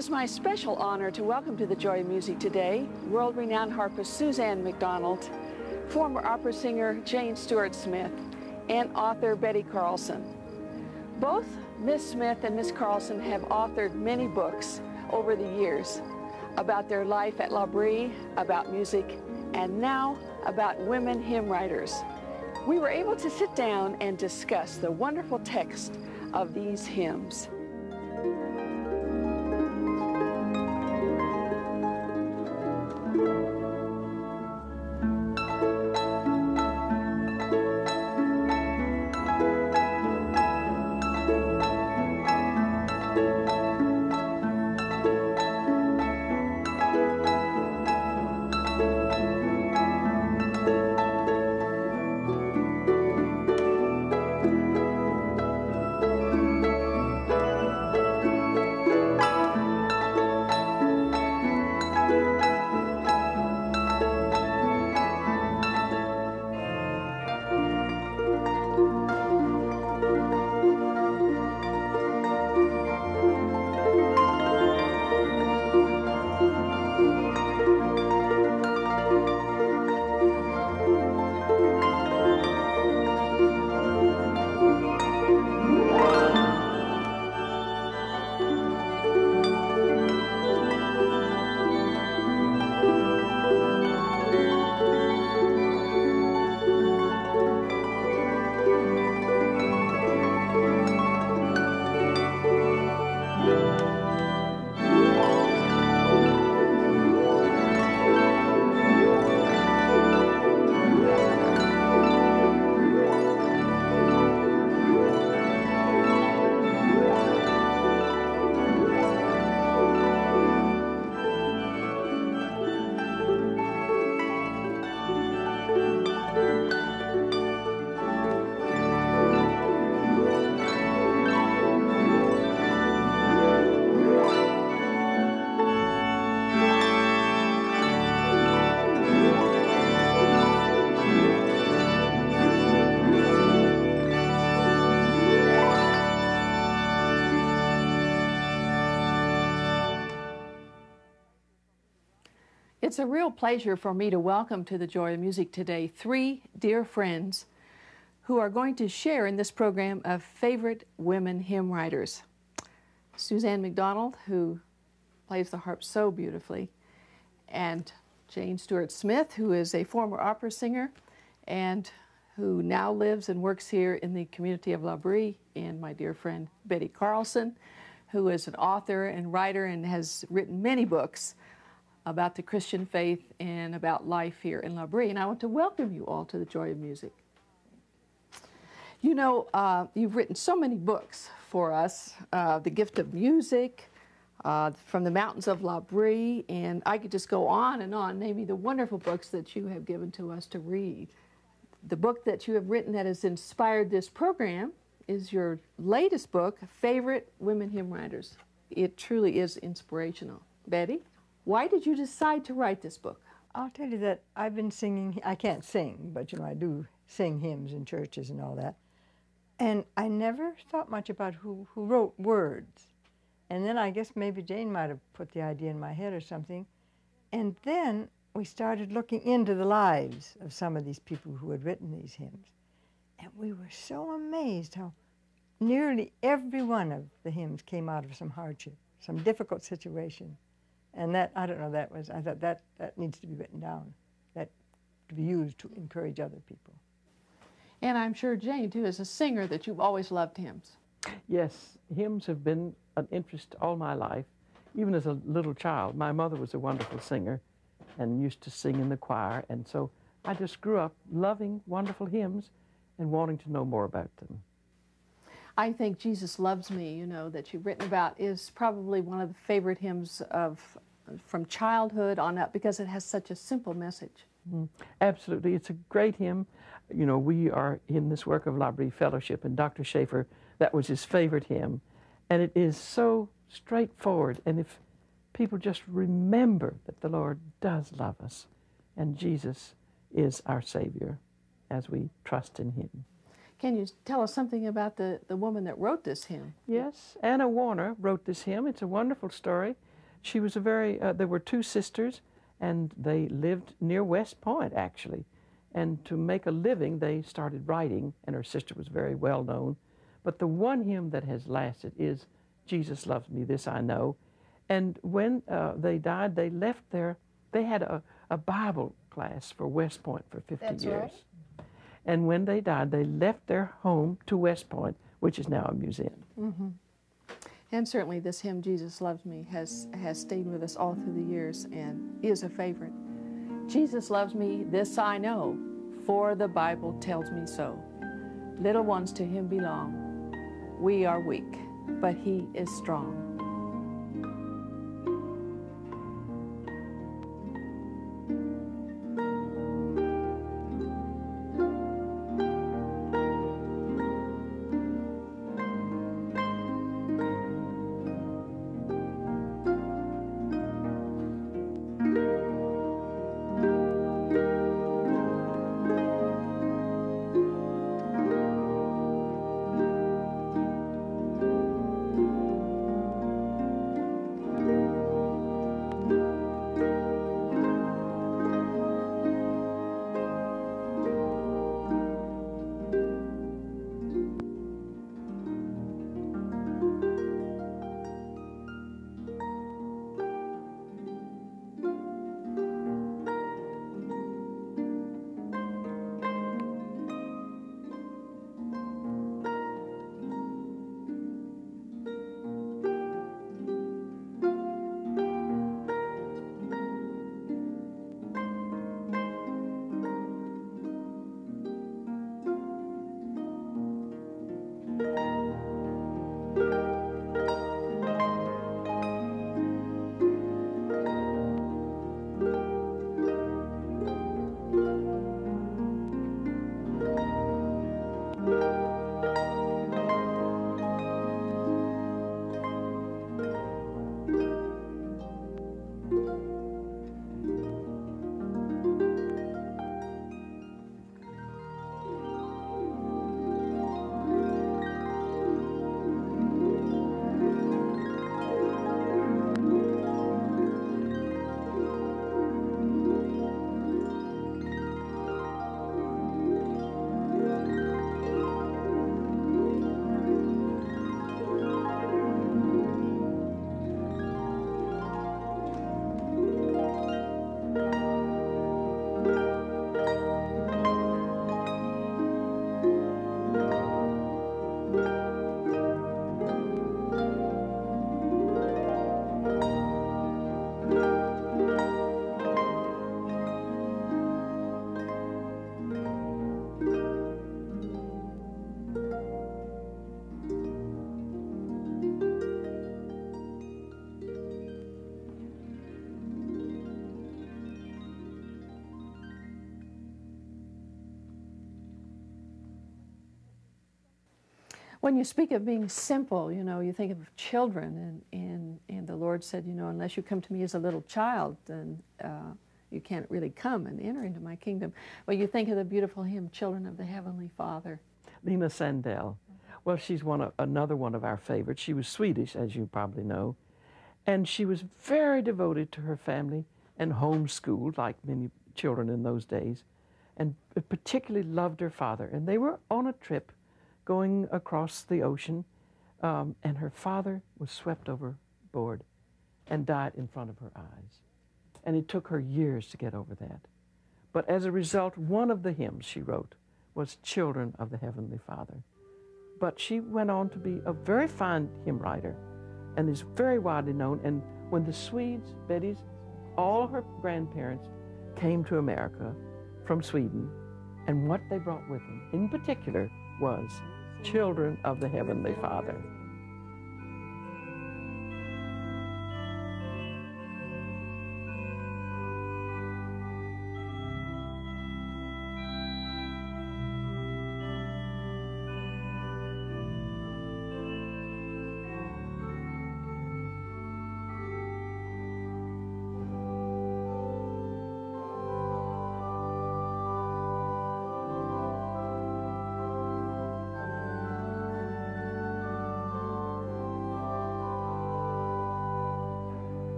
is my special honor to welcome to the Joy of Music today world-renowned harpist Susann McDonald, former opera singer Jane Stuart Smith, and author Betty Carlson. Both Miss Smith and Miss Carlson have authored many books over the years about their life at L'Abri, about music, and now about women hymn writers. We were able to sit down and discuss the wonderful text of these hymns. A real pleasure for me to welcome to the Joy of Music today three dear friends who are going to share in this program of favorite women hymn writers. Susann McDonald, who plays the harp so beautifully, and Jane Stuart Smith, who is a former opera singer and who now lives and works here in the community of L'Abri, and my dear friend Betty Carlson, who is an author and writer and has written many books about the Christian faith and about life here in L'Abri. And I want to welcome you all to the Joy of Music. You know, uh, you've written so many books for us, uh, The Gift of Music, uh, From the Mountains of L'Abri, and I could just go on and on naming the wonderful books that you have given to us to read. The book that you have written that has inspired this program is your latest book, Favorite Women Hymn Writers. It truly is inspirational. Betty? Why did you decide to write this book? I'll tell you that I've been singing, I can't sing, but you know, I do sing hymns in churches and all that. And I never thought much about who, who wrote words. And then I guess maybe Jane might have put the idea in my head or something. And then we started looking into the lives of some of these people who had written these hymns. And we were so amazed how nearly every one of the hymns came out of some hardship, some difficult situation. And that, I don't know, that was, I thought that, that needs to be written down, that to be used to encourage other people. And I'm sure Jane, too, is a singer that you've always loved hymns. Yes, hymns have been an interest all my life. Even as a little child, my mother was a wonderful singer and used to sing in the choir. And so I just grew up loving wonderful hymns and wanting to know more about them. I think Jesus Loves Me, you know, that you've written about is probably one of the favorite hymns of from childhood on up because it has such a simple message. Mm, absolutely. It's a great hymn. You know, we are in this work of L'Abri Fellowship, and Dr. Schaeffer, that was his favorite hymn. And it is so straightforward. And if people just remember that the Lord does love us and Jesus is our Savior as we trust in Him. Can you tell us something about the, the woman that wrote this hymn? Yes, Anna Warner wrote this hymn. It's a wonderful story. She was a very, uh, there were two sisters, and they lived near West Point, actually. And to make a living, they started writing, and her sister was very well known. But the one hymn that has lasted is Jesus Loves Me, This I Know. And when uh, they died, they left their, they had a, a Bible class for West Point for 50 That's years. right. And when they died, they left their home to West Point, which is now a museum. Mm-hmm. And certainly this hymn, Jesus Loves Me, has, has stayed with us all through the years and is a favorite. Jesus loves me, this I know, for the Bible tells me so. Little ones to him belong. We are weak, but he is strong. When you speak of being simple, you know, you think of children, and, and, and the Lord said, you know, unless you come to me as a little child, then uh, you can't really come and enter into my kingdom. Well, you think of the beautiful hymn, Children of the Heavenly Father. Lina Sandell. Well, she's one of, another one of our favorites. She was Swedish, as you probably know, and she was very devoted to her family and homeschooled, like many children in those days, and particularly loved her father. And they were on a trip going across the ocean, um, and her father was swept overboard and died in front of her eyes. And it took her years to get over that. But as a result, one of the hymns she wrote was Children of the Heavenly Father. But she went on to be a very fine hymn writer and is very widely known. And when the Swedes, Betty's, all her grandparents came to America from Sweden, and what they brought with them, in particular, was children of the Heavenly Father.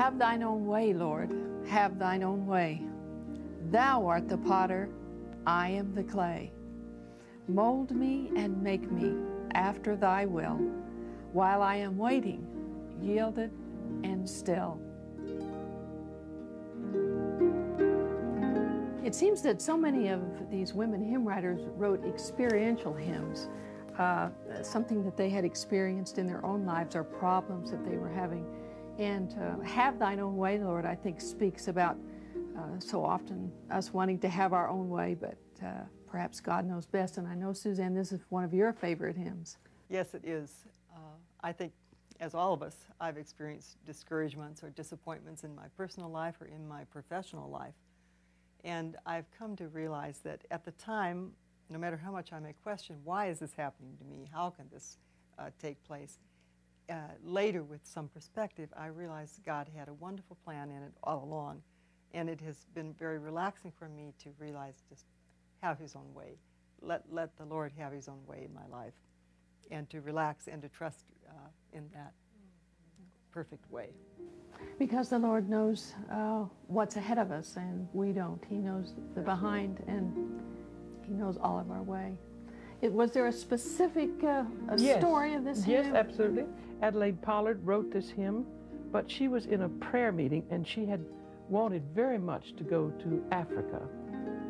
Have thine own way, Lord, have thine own way. Thou art the potter, I am the clay. Mold me and make me after thy will, while I am waiting, yielded and still. It seems that so many of these women hymn writers wrote experiential hymns, uh, something that they had experienced in their own lives or problems that they were having. And uh, Have Thine Own Way, Lord, I think speaks about uh, so often us wanting to have our own way, but uh, perhaps God knows best. And I know, Susann, this is one of your favorite hymns. Yes, it is. Uh, I think, as all of us, I've experienced discouragements or disappointments in my personal life or in my professional life. And I've come to realize that at the time, no matter how much I may question, why is this happening to me? How can this uh, take place? Uh, later, with some perspective, I realized God had a wonderful plan in it all along. And it has been very relaxing for me to realize just have His own way. Let, let the Lord have His own way in my life. And to relax and to trust uh, in that perfect way. Because the Lord knows uh, what's ahead of us and we don't. He knows the behind and He knows all of our way. It, was there a specific uh, a yes. story of this yes, hymn? Yes, absolutely. Adelaide Pollard wrote this hymn, but she was in a prayer meeting and she had wanted very much to go to Africa.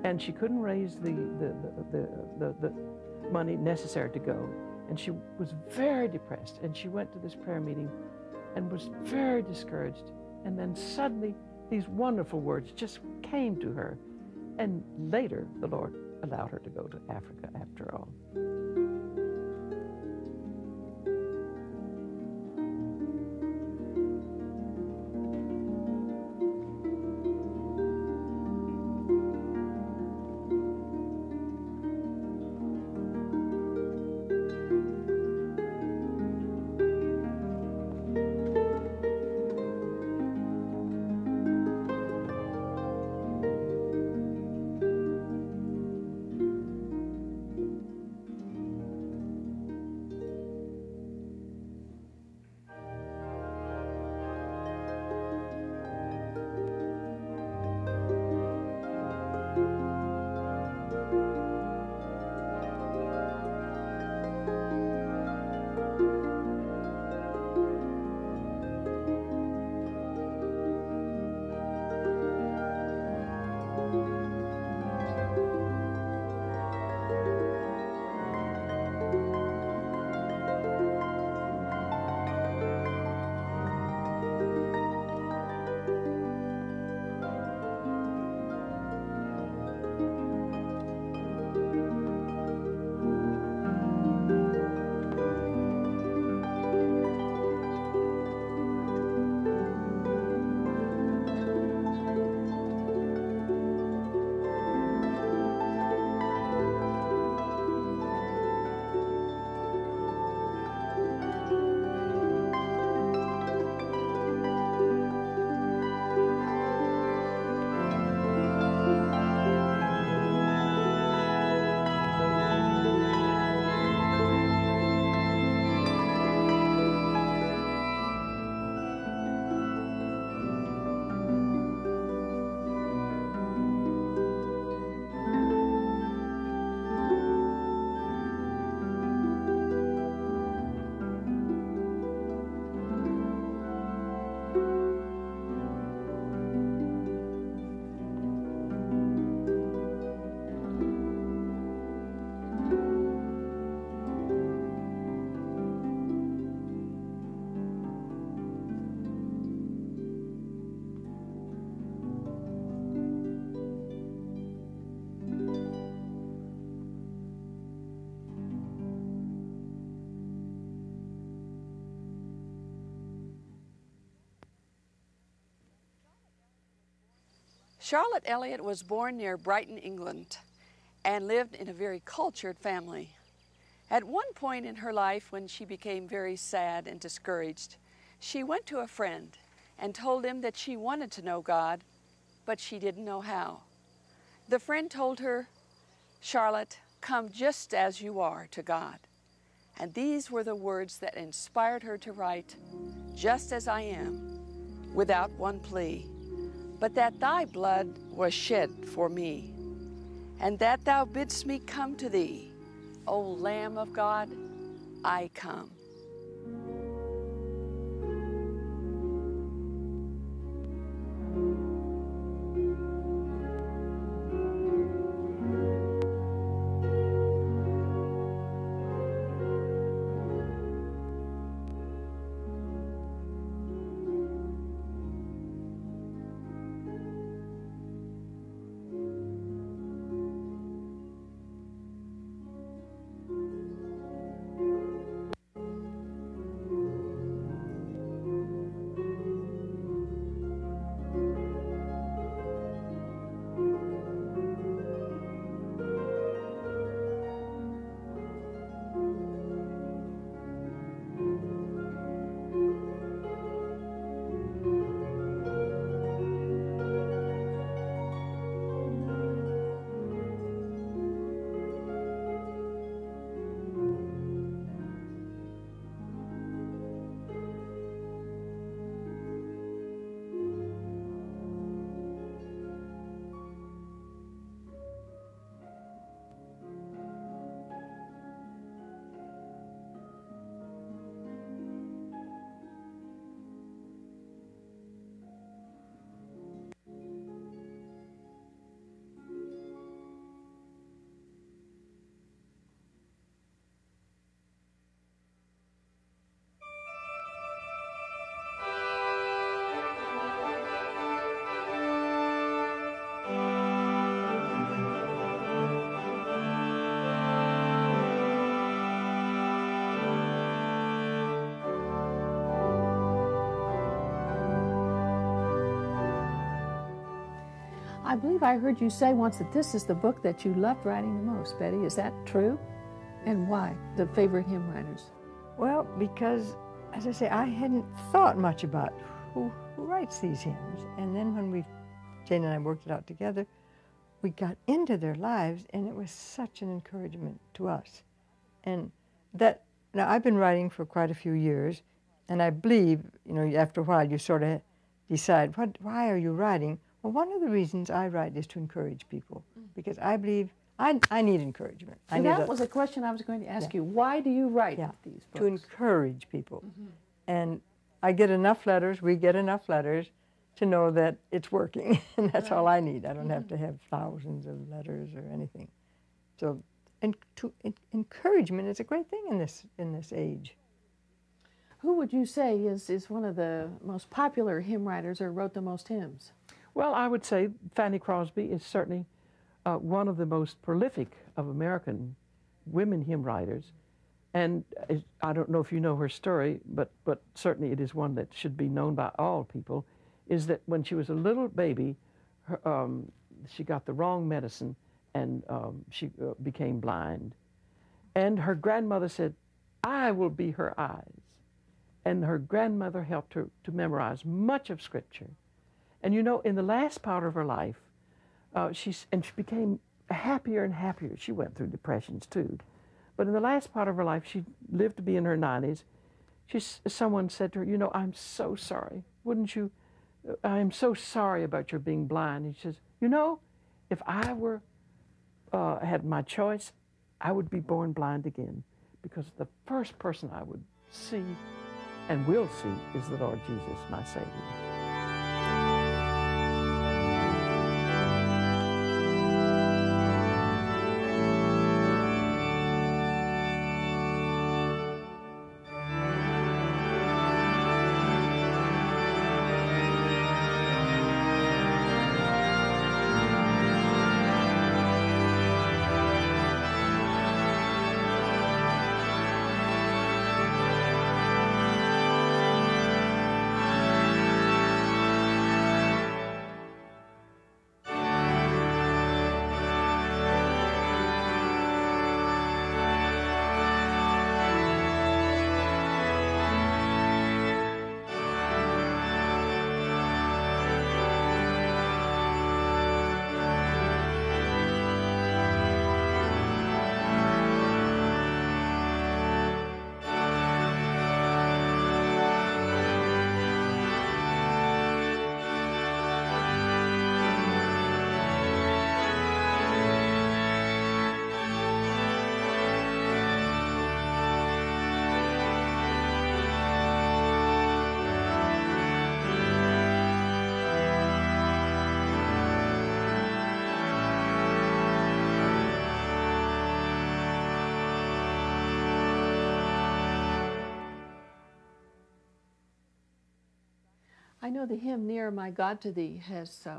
And she couldn't raise the, the, the, the, the money necessary to go. And she was very depressed. And she went to this prayer meeting and was very discouraged. And then suddenly, these wonderful words just came to her. And later, the Lord allowed her to go to Africa after all. Charlotte Elliott was born near Brighton, England, and lived in a very cultured family. At one point in her life, when she became very sad and discouraged, she went to a friend and told him that she wanted to know God, but she didn't know how. The friend told her, Charlotte, come just as you are to God. And these were the words that inspired her to write, Just as I am, without one plea, but that thy blood was shed for me, and that thou bidst me come to thee. O Lamb of God, I come. I believe I heard you say once that this is the book that you loved writing the most, Betty. Is that true? And why? The favorite hymn writers? Well, because, as I say, I hadn't thought much about who, who writes these hymns. And then when we, Jane and I worked it out together, we got into their lives, and it was such an encouragement to us. And that, now I've been writing for quite a few years, and I believe, you know, after a while you sort of decide, what, why are you writing? Well, one of the reasons I write is to encourage people mm. because I believe I, I need encouragement. I need that a, was a question I was going to ask yeah. you. Why do you write yeah. these books? To encourage people. Mm -hmm. And I get enough letters, we get enough letters to know that it's working. and that's right. all I need. I don't mm -hmm. have to have thousands of letters or anything. So and to, encouragement is a great thing in this, in this age. Who would you say is, is one of the most popular hymn writers or wrote the most hymns? Well, I would say Fanny Crosby is certainly uh, one of the most prolific of American women hymn writers. And I don't know if you know her story, but, but certainly it is one that should be known by all people, is that when she was a little baby, her, um, she got the wrong medicine and um, she uh, became blind. And her grandmother said, I will be her eyes. And her grandmother helped her to memorize much of Scripture. And you know, in the last part of her life, uh, she's, and she became happier and happier. She went through depressions too. But in the last part of her life, she lived to be in her 90s. She, someone said to her, You know, I'm so sorry. Wouldn't you? I am so sorry about your being blind. And she says, You know, if I were, uh, had my choice, I would be born blind again because the first person I would see and will see is the Lord Jesus, my Savior. I know the hymn "Near My God to Thee" has. Uh,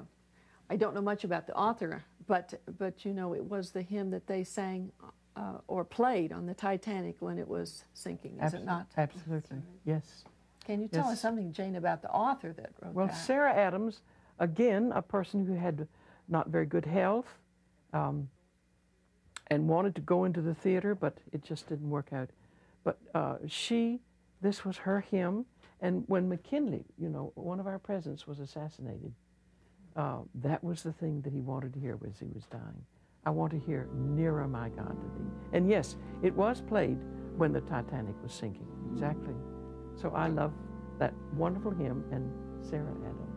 I don't know much about the author, but but you know it was the hymn that they sang uh, or played on the Titanic when it was sinking. Is it not? Absolutely. Yes. Can you tell Yes. us something, Jane, about the author that wrote Well, that? Sarah Adams, again, a person who had not very good health um, and wanted to go into the theater, but it just didn't work out. But uh, she, this was her hymn. And when McKinley, you know, one of our presidents was assassinated, uh, that was the thing that he wanted to hear as he was dying. I want to hear Nearer My God to Thee. And yes, it was played when the Titanic was sinking. Exactly. So I love that wonderful hymn and Sarah Adams.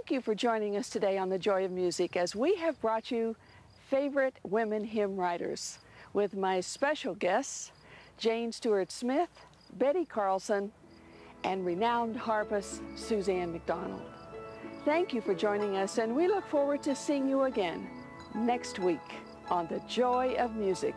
Thank you for joining us today on The Joy of Music as we have brought you favorite women hymn writers with my special guests, Jane Stuart Smith, Betty Carlson, and renowned harpist Susann McDonald. Thank you for joining us, and we look forward to seeing you again next week on The Joy of Music.